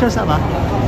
这是什么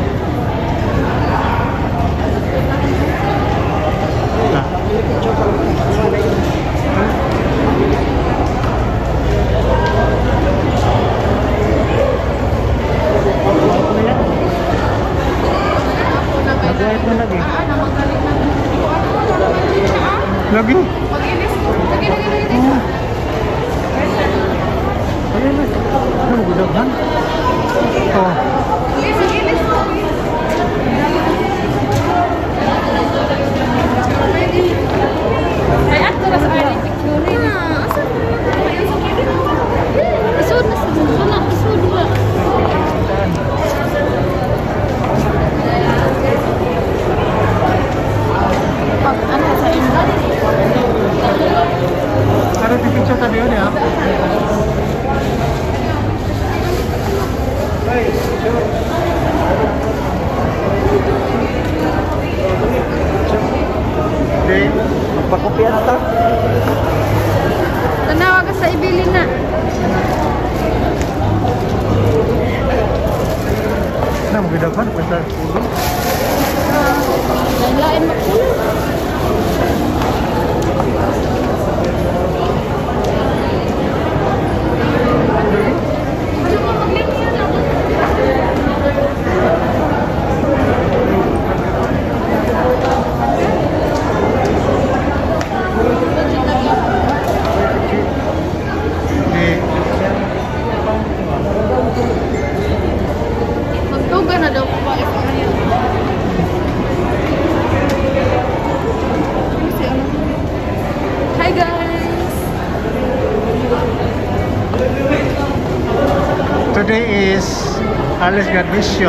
Alice graduation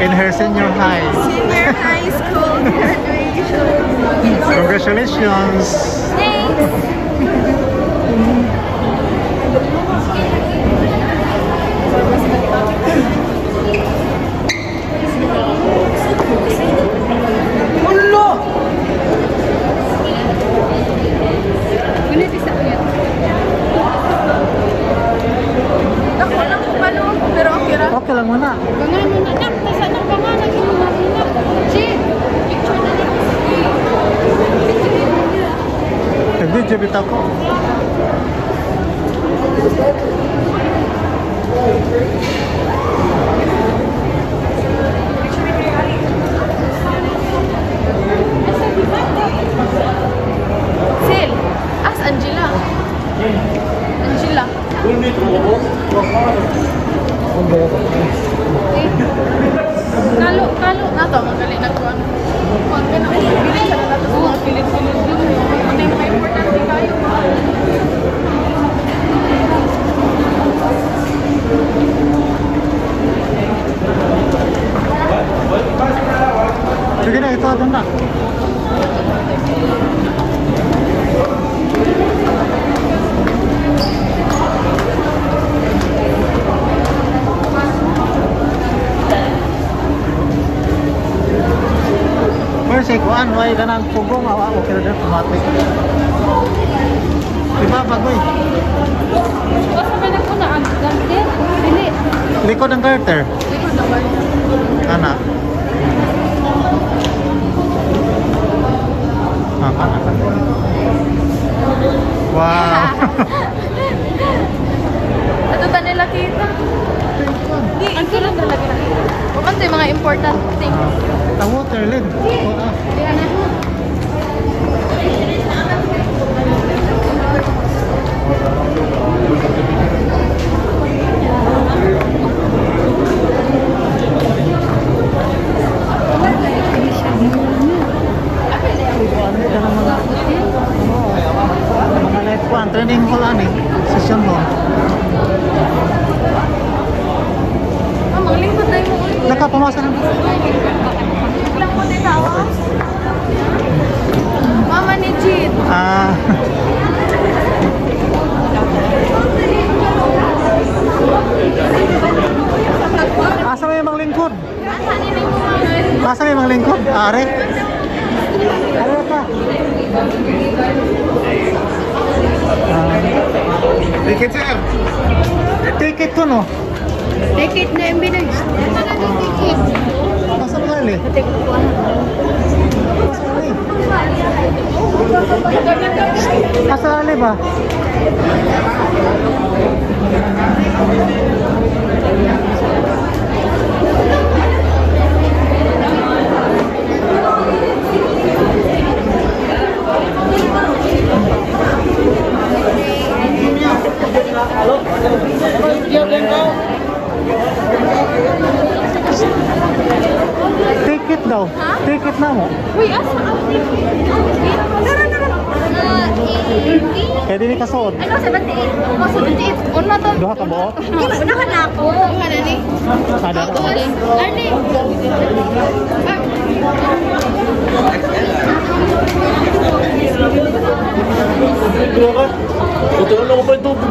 in her senior high. Senior high school graduation. Congratulations. Thanks. kuan way ganang pugong? Awa mo pero dito matik iba pag way basta may nagpuna ang garter? Dili. Likod ang garter? Likod ang garter. Ana ah kana kana. Wow. Ato ta nila kita ang sulit talaga nakita. Kumante mga important things? Ah. training hall ani session hall Nakapamasa na. Lang mo din tawas. Mama ni Jit. Ah. Asa may mga lingkod? Asa may mga lingkod? Are? Are ka? Ticket, sir. Ticket ko, no? Ticket na yung yung ticket? Nasa mahal eh. Ticket ko. Nasa ali ba? Ticket yun? Ano, 78. Kaso 78. Una to. Duha ka mo? Una ka na ako. Una na ni. Kada na. Arne. Butuan lang ko pa yung tubig